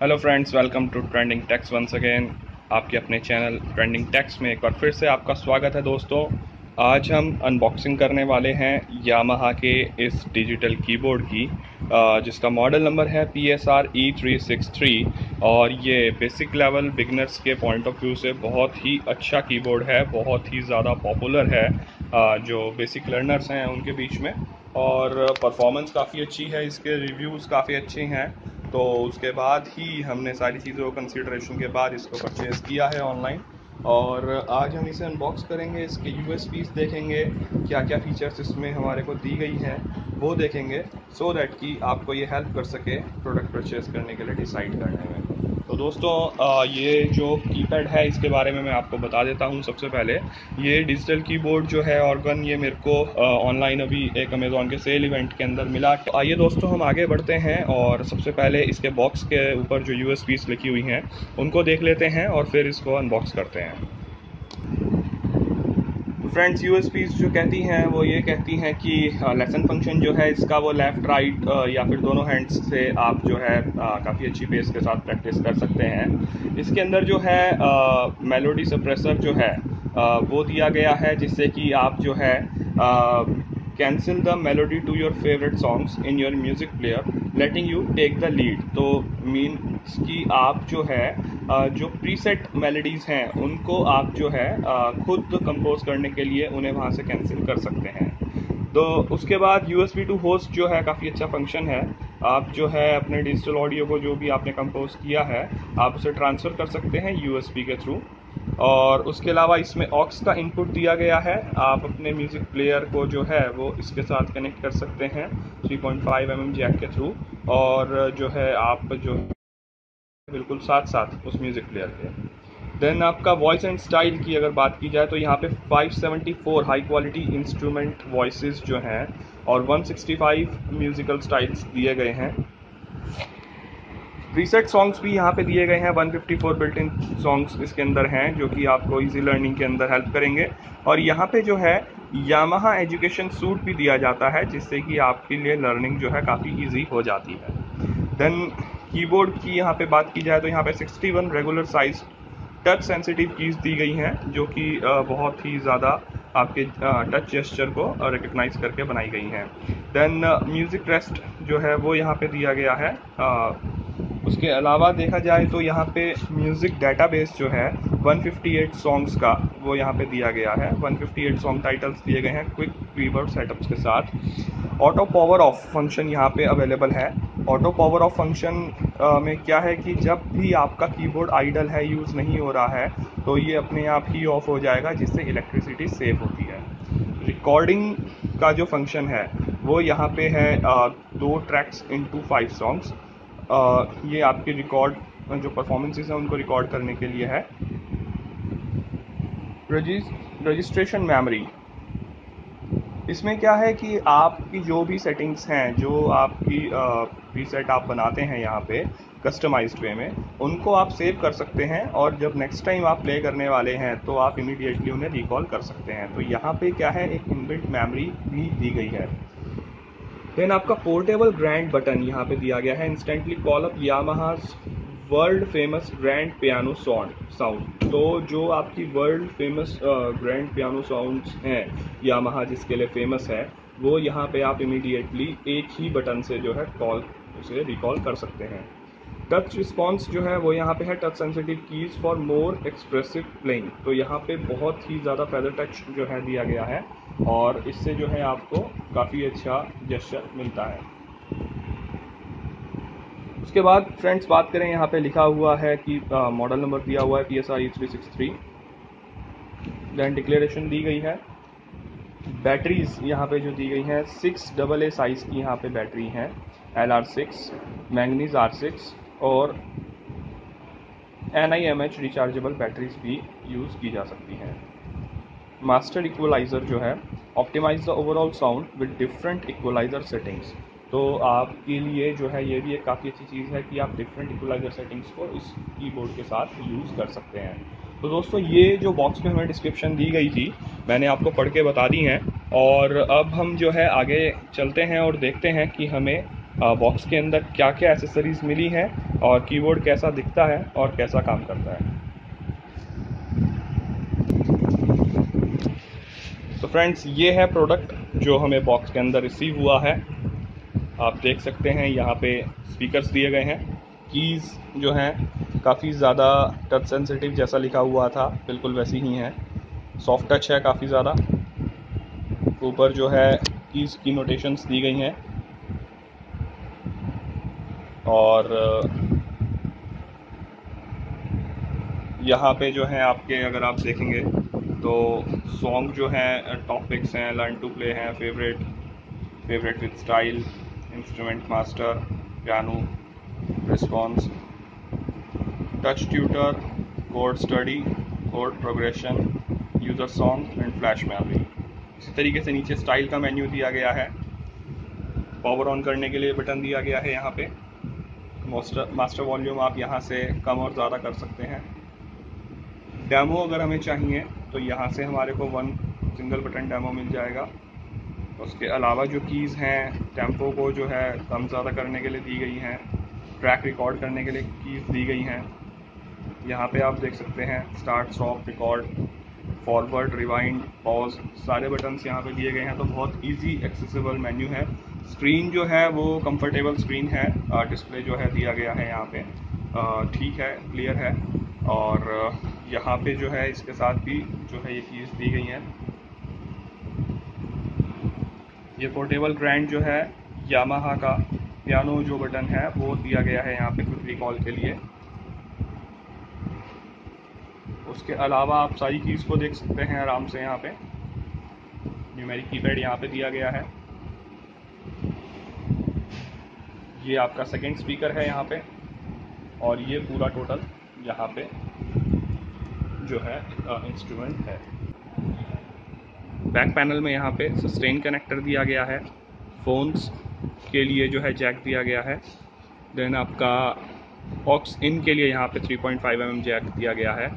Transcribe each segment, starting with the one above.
Hello friends welcome to trending techs once again आपके अपने channel trending tax में एक बार फिर से आपका स्वागत है दोस्तों। आज हम अनबॉक्सिंग करने वाले हैं यामाहा के इस डिजिटल कीबोर्ड की जिसका मॉडल नंबर है P S R E three six three और ये बेसिक लेवल बिगनर्स के पॉइंट ऑफ़ व्यू से बहुत ही अच्छा कीबोर्ड है, बहुत ही ज़्यादा पॉपुलर है जो बेसिक लर्नर्स हैं उनके बीच में। और परफॉर्मेंस काफ़ी अच्छी है, इसके रिव्यूज़ काफ़ी अच्छे हैं। तो उसके बाद ही हमने सारी चीज़ों को कंसिडरेशन के बाद इसको परचेज़ किया है ऑनलाइन और आज हम इसे अनबॉक्स करेंगे, इसके यू एस देखेंगे क्या क्या फ़ीचर्स इसमें हमारे को दी गई हैं, वो देखेंगे सो so दैट कि आपको ये हेल्प कर सके प्रोडक्ट परचेज़ करने के लिए डिसाइड करने में। दोस्तों ये जो कीपैड है, इसके बारे में मैं आपको बता देता हूँ सबसे पहले। ये डिजिटल कीबोर्ड जो है ऑर्गन ये मेरे को ऑनलाइन अभी एक अमेज़ोन के सेल इवेंट के अंदर मिला। तो आइए दोस्तों, हम आगे बढ़ते हैं और सबसे पहले इसके बॉक्स के ऊपर जो यू लिखी हुई हैं, उनको देख लेते हैं और फिर इसको अनबॉक्स करते हैं। फ्रेंड्स यू जो कहती हैं, वो ये कहती हैं कि लेसन फ़ंक्शन जो है, इसका वो लेफ़्ट राइट या फिर दोनों हैंड्स से आप जो है काफ़ी अच्छी बेस के साथ प्रैक्टिस कर सकते हैं। इसके अंदर जो है मेलोडी सप्रेसर जो है वो दिया गया है, जिससे कि आप जो है cancel the melody to your favourite songs in your music player letting you take the lead तो मीन कि आप जो है जो प्रीसेट मेलोडीज़ हैं, उनको आप जो है खुद कंपोज करने के लिए उन्हें वहाँ से कैंसिल कर सकते हैं। तो उसके बाद यू एस टू होस्ट जो है, काफ़ी अच्छा फ़ंक्शन है। आप जो है, अपने डिजिटल ऑडियो को जो भी आपने कंपोज किया है, आप उसे ट्रांसफ़र कर सकते हैं USB के थ्रू और उसके अलावा इसमें ऑक्स का इनपुट दिया गया है। आप अपने म्यूज़िक प्लेयर को जो है, वो इसके साथ कनेक्ट कर सकते हैं 3.5 पॉइंट mm जैक के थ्रू और जो है, आप जो बिल्कुल साथ साथ उस म्यूज़िक प्लेयर के। देन आपका वॉइस एंड स्टाइल की अगर बात की जाए तो यहाँ पे 574 हाई क्वालिटी इंस्ट्रूमेंट वॉइस जो हैं और 165 म्यूज़िकल स्टाइल्स दिए गए हैं। प्रीसेट सॉन्ग्स भी यहाँ पे दिए गए हैं 154 बिल्ट इन सॉन्ग्स इसके अंदर हैं, जो कि आपको इजी लर्निंग के अंदर हेल्प करेंगे। और यहाँ पे जो है यामाहा एजुकेशन सूट भी दिया जाता है, जिससे कि आपके लिए लर्निंग जो है काफ़ी इजी हो जाती है। देन कीबोर्ड की यहाँ पे बात की जाए तो यहाँ पे 61 regular size touch sensitive keys दी गई हैं, जो कि बहुत ही ज़्यादा आपके टच जेस्चर को रिकग्नाइज करके बनाई गई हैं। देन म्यूज़िक रेस्ट जो है वो यहाँ पे दिया गया है उसके अलावा देखा जाए तो यहाँ पे म्यूज़िक डेटाबेस जो है 158 सॉन्ग्स का वो यहाँ पे दिया गया है। 158 सॉन्ग टाइटल्स दिए गए हैं क्विक कीबोर्ड सेटअप्स के साथ। ऑटो पावर ऑफ़ फ़ंक्शन यहाँ पे अवेलेबल है। ऑटो पावर ऑफ़ फ़ंक्शन में क्या है कि जब भी आपका कीबोर्ड आइडल है यूज़ नहीं हो रहा है तो ये अपने आप ही ऑफ़ हो जाएगा, जिससे इलेक्ट्रिसिटी सेव होती है। रिकॉर्डिंग का जो फ़ंक्शन है, वो यहाँ पे है दो ट्रैक्स इनटू फाइव सॉन्ग्स ये आपके रिकॉर्ड जो परफॉर्मेंसेस हैं, उनको रिकॉर्ड करने के लिए है। रजिस्ट्रेशन मेमोरी इसमें क्या है कि आपकी जो भी सेटिंग्स हैं, जो आपकी प्रीसेट आप बनाते हैं यहाँ पे कस्टमाइज्ड वे में, उनको आप सेव कर सकते हैं और जब नेक्स्ट टाइम आप प्ले करने वाले हैं तो आप इमीडिएटली उन्हें रिकॉल कर सकते हैं। तो यहाँ पे क्या है, एक इनबिल्ट मेमोरी भी दी गई है। देन आपका पोर्टेबल ग्रैंड बटन यहाँ पे दिया गया है। Instantly call up Yamaha's world famous grand piano sound sound तो जो आपकी world famous grand piano sounds हैं यामाहा जिसके लिए फ़ेमस है, वो यहाँ पे आप इमीडिएटली एक ही बटन से जो है कॉल उसे रिकॉल कर सकते हैं। टच रिस्पॉन्स जो है वो यहाँ पे है touch sensitive keys for more expressive playing तो यहाँ पे बहुत ही ज़्यादा फेदर टच जो है दिया गया है और इससे जो है आपको काफ़ी अच्छा जेस्चर मिलता है। उसके बाद फ्रेंड्स बात करें, यहाँ पे लिखा हुआ है कि मॉडल नंबर दिया हुआ है P S R E three six three then declaration दी गई है। बैटरीज यहाँ पे जो दी गई हैं सिक्स डबल ए साइज़ की यहाँ पे बैटरी हैं L R six manganese R six और N I M H rechargeable batteries भी यूज़ की जा सकती हैं। मास्टर इक्वलाइज़र जो है optimise the overall sound with different equaliser settings तो आपके लिए जो है, ये भी एक काफ़ी अच्छी चीज़ है कि आप डिफरेंट इक्वलाइज़र सेटिंग्स को इस कीबोर्ड के साथ यूज़ कर सकते हैं। तो दोस्तों, ये जो बॉक्स में हमें डिस्क्रिप्शन दी गई थी, मैंने आपको पढ़ के बता दी हैं। और अब हम जो है, आगे चलते हैं और देखते हैं कि हमें बॉक्स के अंदर क्या क्या एसेसरीज़ मिली हैं और कीबोर्ड कैसा दिखता है और कैसा काम करता है? तो फ्रेंड्स ये है प्रोडक्ट जो हमें बॉक्स के अंदर रिसीव हुआ है। आप देख सकते हैं यहाँ पे स्पीकर्स दिए गए हैं। कीज़ जो हैं, काफ़ी ज़्यादा टच सेंसिटिव जैसा लिखा हुआ था, बिल्कुल वैसी ही हैं। सॉफ्ट टच है काफ़ी ज़्यादा। ऊपर जो है कीज़ की नोटेशंस दी गई हैं। और यहाँ पे जो है आपके, अगर आप देखेंगे तो सॉन्ग जो हैं टॉपिक्स हैं लर्न टू प्ले हैं favourite favourite with style instrument master piano response touch tutor code study code progression user song and flash memory इसी तरीके से नीचे स्टाइल का मेन्यू दिया गया है। पावर ऑन करने के लिए बटन दिया गया है यहाँ पे। मास्टर मास्टर वॉल्यूम आप यहाँ से कम और ज़्यादा कर सकते हैं। डैमो अगर हमें चाहिए तो यहाँ से हमारे को वन सिंगल बटन डैमो मिल जाएगा। उसके अलावा जो कीज़ हैं टेंपो को जो है कम ज़्यादा करने के लिए दी गई हैं ट्रैक रिकॉर्ड करने के लिए कीज़ दी गई हैं। यहाँ पे आप देख सकते हैं start stop record forward rewind pause सारे बटन्स यहाँ पे दिए गए हैं तो बहुत इजी एक्सेसिबल मेन्यू है। स्क्रीन जो है वो कंफर्टेबल स्क्रीन है। डिस्प्ले जो है दिया गया है यहाँ पे। ठीक है क्लियर है। और यहाँ पे जो है इसके साथ भी जो है ये कीज़ दी गई हैं। ये पोर्टेबल ग्रैंड जो है यामाहा का पियानो जो बटन है, वो दिया गया है यहाँ पे क्विक रिकॉल के लिए। उसके अलावा आप सारी कीज़ को देख सकते हैं आराम से यहाँ पे। न्यूमेरिक कीपैड यहाँ पे दिया गया है। ये आपका सेकेंड स्पीकर है यहाँ पे। और ये पूरा टोटल यहाँ पे जो है इंस्ट्रूमेंट है। बैक पैनल में यहाँ पे सस्टेन कनेक्टर दिया गया है। फ़ोन्स के लिए जो है जैक दिया गया है। देन आपका ऑक्स इन के लिए यहाँ पे 3.5 पॉइंट mm जैक दिया गया है।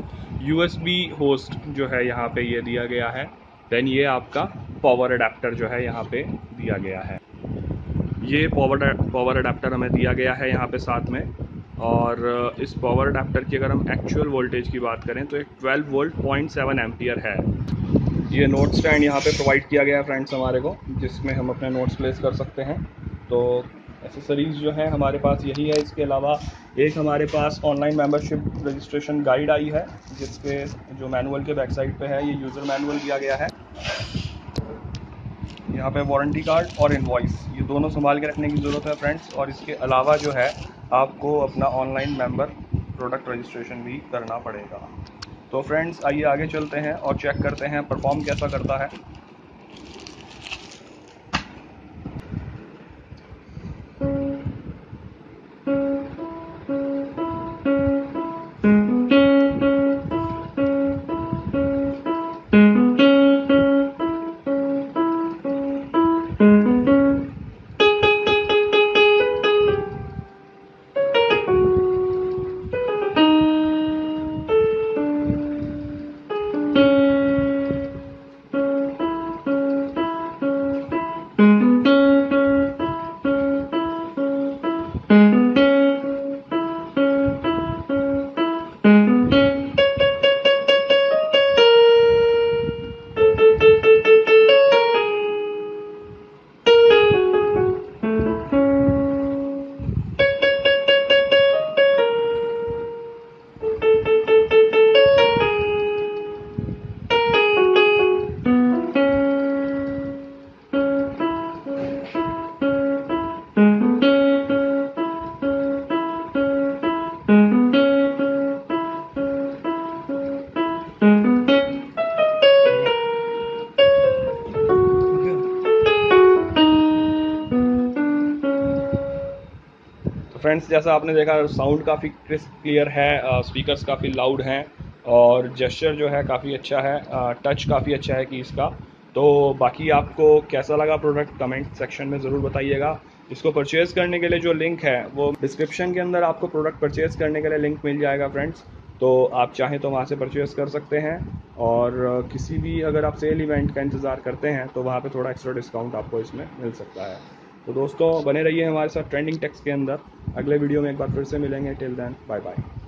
USB होस्ट जो है यहाँ पे ये दिया गया है। देन ये आपका पावर अडेप्टर जो है यहाँ पे दिया गया है। ये पावर पावर अडाप्टर हमें दिया गया है यहाँ पे साथ में। और, इस पावर अडाप्टर की अगर हम एक्चुअल वोल्टेज की बात करें तो एक 12 वोल्ट पॉइंट सेवन एम्पियर है। ये नोट स्टैंड यहाँ पे प्रोवाइड किया गया है फ्रेंड्स हमारे को, जिसमें हम अपने नोट्स प्लेस कर सकते हैं। तो एसेसरीज़ जो है हमारे पास यही है। इसके अलावा एक हमारे पास ऑनलाइन मेंबरशिप रजिस्ट्रेशन गाइड आई है, जिसके, जो मैनुअल के साइड पे है, ये यूज़र मैनुअल दिया गया है। यहाँ पे वारंटी कार्ड और इनवॉइस ये दोनों संभाल के रखने की ज़रूरत है फ्रेंड्स और इसके अलावा जो है, आपको अपना ऑनलाइन मेंबर प्रोडक्ट रजिस्ट्रेशन भी करना पड़ेगा। तो फ्रेंड्स आइए आगे चलते हैं और चेक करते हैं परफॉर्म कैसा करता है। फ्रेंड्स जैसा आपने देखा साउंड काफ़ी क्रिस्प क्लियर है स्पीकर्स काफ़ी लाउड हैं और जेस्चर जो है काफ़ी अच्छा है टच काफ़ी अच्छा है कि। इसका तो बाकी आपको कैसा लगा प्रोडक्ट कमेंट सेक्शन में ज़रूर बताइएगा। इसको परचेज़ करने के लिए जो लिंक है, वो डिस्क्रिप्शन के अंदर आपको प्रोडक्ट परचेज़ करने के लिए लिंक मिल जाएगा फ्रेंड्स तो आप चाहें तो वहाँ से परचेज़ कर सकते हैं और किसी भी अगर आप सेल इवेंट का इंतज़ार करते हैं तो वहाँ पे थोड़ा एक्स्ट्रा डिस्काउंट आपको इसमें मिल सकता है। तो दोस्तों, बने रहिए हमारे साथ ट्रेंडिंग टेक्स के अंदर। अगले वीडियो में एक बार फिर से मिलेंगे। Till then bye bye